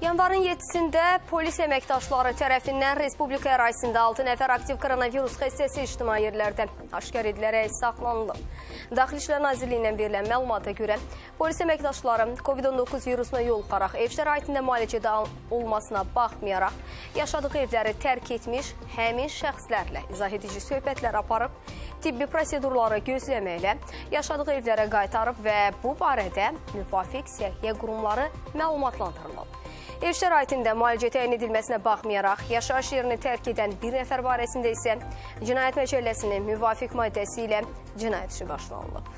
Yanvarın 7-sində polis əməkdaşları tərəfindən Respublika ərazisində 6 nəfər aktiv koronavirus xəstəsi ictimai yerlərdə aşkar edilərək saxlanılıb. Daxili İşlər Nazirliyindən verilən məlumata görə polis əməkdaşları COVID-19 virusuna yoluxaraq ev şəraitində müalicədə olmasına baxmayaraq yaşadığı evləri tərk etmiş həmin şəxslərlə izah edici söhbətlər aparıb, tibbi prosedurları gözləməklə yaşadığı evlərə qaytarıb və bu barədə müvafiq səhiyyə qurumları məlumatlandırılıb. Ev şəraitində müalicə təyin edilməsinə baxmayaraq, yaşayış yerini tərk edən bir nəfər barəsində isə cinayət məcəlləsinin müvafiq maddəsi ilə cinayət işi başlanılıb.